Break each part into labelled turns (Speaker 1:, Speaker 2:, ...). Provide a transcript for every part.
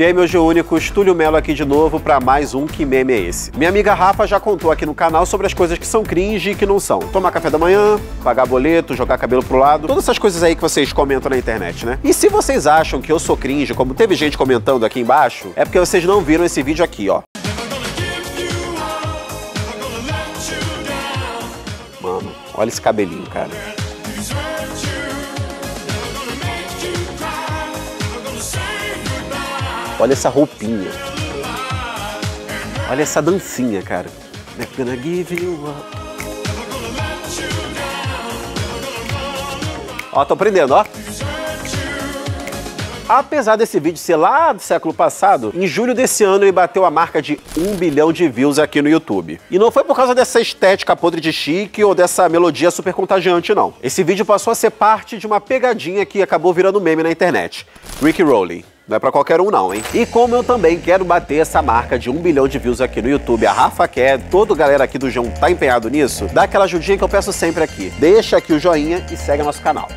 Speaker 1: E aí, meus únicos, Túlio Melo aqui de novo para mais um Que Meme é Esse? Minha amiga Rafa já contou aqui no canal sobre as coisas que são cringe e que não são. Tomar café da manhã, pagar boleto, jogar cabelo pro lado, todas essas coisas aí que vocês comentam na internet, né? E se vocês acham que eu sou cringe, como teve gente comentando aqui embaixo, é porque vocês não viram esse vídeo aqui, ó. Mano, olha esse cabelinho, cara. Olha essa roupinha. Olha essa dancinha, cara. Gonna give you up. Ó, tô aprendendo, ó. Apesar desse vídeo ser lá do século passado, em julho desse ano ele bateu a marca de 1 bilhão de views aqui no YouTube. E não foi por causa dessa estética podre de chique ou dessa melodia super contagiante, não. Esse vídeo passou a ser parte de uma pegadinha que acabou virando meme na internet. Ricky Rowley. Não é pra qualquer um não, hein? E como eu também quero bater essa marca de um bilhão de views aqui no YouTube, a Rafa quer, toda a galera aqui do João tá empenhado nisso, dá aquela ajudinha que eu peço sempre aqui. Deixa aqui o joinha e segue nosso canal.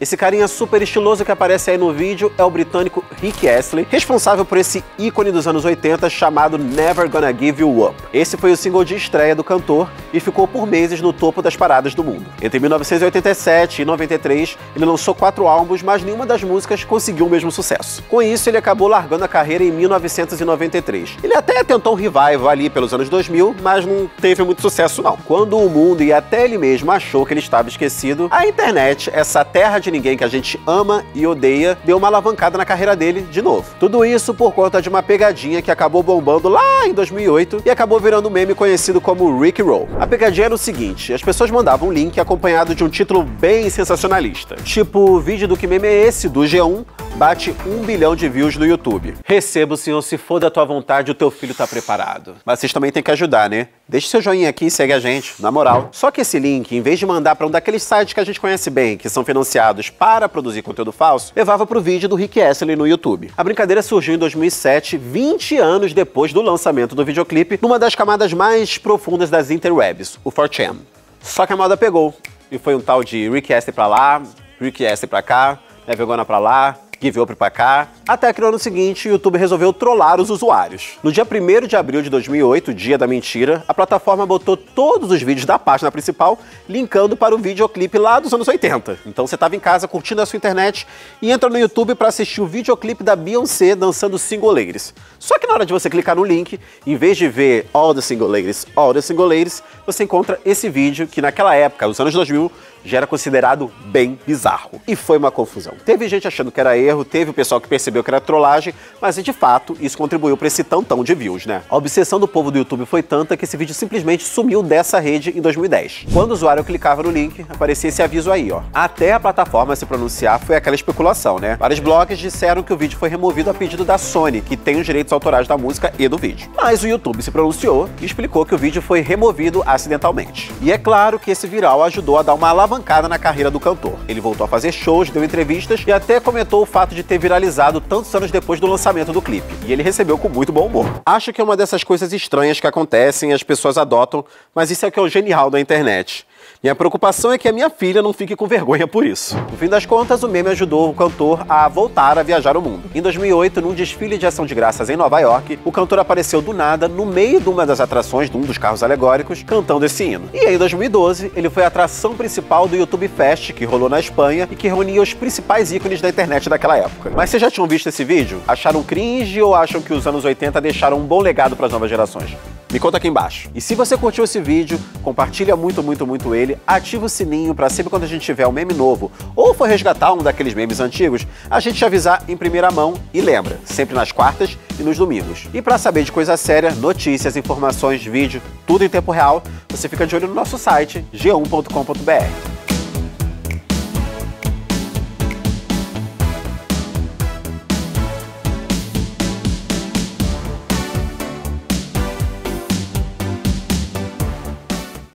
Speaker 1: Esse carinha super estiloso que aparece aí no vídeo é o britânico Rick Astley, responsável por esse ícone dos anos 80 chamado Never Gonna Give You Up. Esse foi o single de estreia do cantor e ficou por meses no topo das paradas do mundo. Entre 1987 e 93, ele lançou quatro álbuns, mas nenhuma das músicas conseguiu o mesmo sucesso. Com isso, ele acabou largando a carreira em 1993. Ele até tentou um revival ali pelos anos 2000, mas não teve muito sucesso não. Quando o mundo e até ele mesmo achou que ele estava esquecido, a internet, essa terra de ninguém que a gente ama e odeia, deu uma alavancada na carreira dele de novo. Tudo isso por conta de uma pegadinha que acabou bombando lá em 2008 e acabou virando um meme conhecido como Rick Roll. A pegadinha era o seguinte: as pessoas mandavam um link acompanhado de um título bem sensacionalista, tipo vídeo do que meme é esse do G1 bate um bilhão de views no YouTube. Receba, senhor, se for da tua vontade, o teu filho tá preparado. Mas vocês também têm que ajudar, né? Deixe seu joinha aqui e segue a gente, na moral. Só que esse link, em vez de mandar para um daqueles sites que a gente conhece bem, que são financiados para produzir conteúdo falso, levava pro vídeo do Rick Astley no YouTube. A brincadeira surgiu em 2007, 20 anos depois do lançamento do videoclipe, numa das camadas mais profundas das interwebs, o 4chan. Só que a moda pegou, e foi um tal de Rick Astley pra lá, Rick Astley pra cá, Nevegona pra lá, Give Up pra cá. Até que no ano seguinte, o YouTube resolveu trollar os usuários. No dia 1 de abril de 2008, dia da mentira, a plataforma botou todos os vídeos da página principal, linkando para o videoclipe lá dos anos 80. Então você estava em casa curtindo a sua internet e entra no YouTube para assistir o videoclipe da Beyoncé dançando Single Ladies. Só que na hora de você clicar no link, em vez de ver All the Single Ladies, All the Single Ladies, você encontra esse vídeo que naquela época, nos anos 2000, já era considerado bem bizarro. E foi uma confusão. Teve gente achando que era erro, teve o pessoal que percebeu que era trollagem, mas de fato isso contribuiu para esse tantão de views, né? A obsessão do povo do YouTube foi tanta que esse vídeo simplesmente sumiu dessa rede em 2010. Quando o usuário clicava no link, aparecia esse aviso aí, ó. Até a plataforma se pronunciar foi aquela especulação, né? Vários blogs disseram que o vídeo foi removido a pedido da Sony, que tem os direitos autorais da música e do vídeo. Mas o YouTube se pronunciou e explicou que o vídeo foi removido acidentalmente. E é claro que esse viral ajudou a dar uma alavanca alavancada na carreira do cantor. Ele voltou a fazer shows, deu entrevistas e até comentou o fato de ter viralizado tantos anos depois do lançamento do clipe. E ele recebeu com muito bom humor. Acho que é uma dessas coisas estranhas que acontecem e as pessoas adotam, mas isso é que é o genial da internet. Minha preocupação é que a minha filha não fique com vergonha por isso. No fim das contas, o meme ajudou o cantor a voltar a viajar o mundo. Em 2008, num desfile de ação de graças em Nova York, o cantor apareceu do nada no meio de uma das atrações de um dos carros alegóricos, cantando esse hino. E em 2012, ele foi a atração principal do YouTube Fest, que rolou na Espanha e que reunia os principais ícones da internet daquela época. Mas vocês já tinham visto esse vídeo? Acharam cringe ou acham que os anos 80 deixaram um bom legado para as novas gerações? Me conta aqui embaixo. E se você curtiu esse vídeo, compartilha muito, muito, muito ele, ativa o sininho para sempre quando a gente tiver um meme novo ou for resgatar um daqueles memes antigos, a gente te avisar em primeira mão e lembra, sempre nas quartas e nos domingos. E para saber de coisa séria, notícias, informações, vídeo, tudo em tempo real, você fica de olho no nosso site g1.com.br.